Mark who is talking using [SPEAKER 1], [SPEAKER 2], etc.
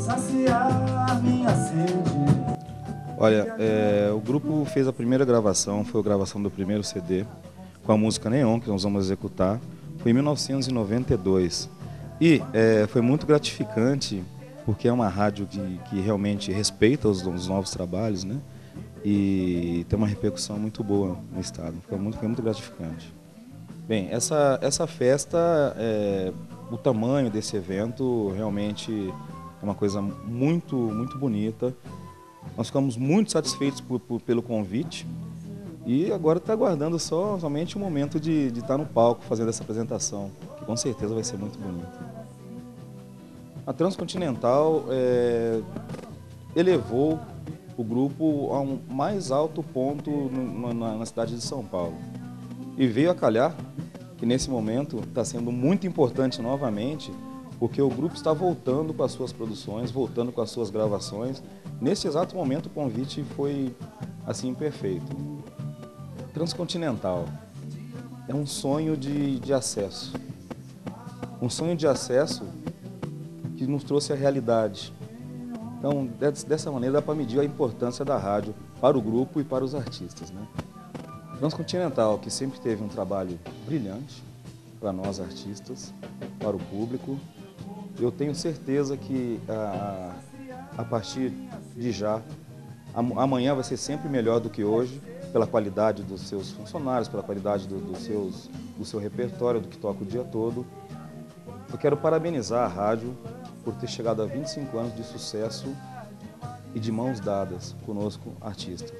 [SPEAKER 1] saciar minha sede.
[SPEAKER 2] Olha, é, o grupo fez a primeira gravação, foi a gravação do primeiro CD, com a música Neon, que nós vamos executar, foi em 1992. E é, foi muito gratificante, porque é uma rádio que, que realmente respeita os, os, novos trabalhos, né? E tem uma repercussão muito boa no estado, foi muito, foi muito gratificante. Bem, essa, essa festa, é, o tamanho desse evento realmente é uma coisa muito, muito bonita. Nós ficamos muito satisfeitos por, por, pelo convite e agora está aguardando só somente o momento de, de estar tá no palco fazendo essa apresentação, que com certeza vai ser muito bonita. A Transcontinental é, elevou o grupo a um mais alto ponto no, na, na cidade de São Paulo. E veio a calhar que nesse momento está sendo muito importante novamente porque o grupo está voltando com as suas produções, voltando com as suas gravações. Nesse exato momento o convite foi assim perfeito. Transcontinental é um sonho de, de acesso. Um sonho de acesso que nos trouxe a realidade. Então, dessa maneira, dá para medir a importância da rádio para o grupo e para os artistas. Né? Transcontinental, que sempre teve um trabalho brilhante para nós artistas, para o público, eu tenho certeza que a, a partir de já, amanhã vai ser sempre melhor do que hoje, pela qualidade dos seus funcionários, pela qualidade do, do, seus, do seu repertório, do que toca o dia todo. Eu quero parabenizar a rádio por ter chegado a 25 anos de sucesso e de mãos dadas conosco, artistas.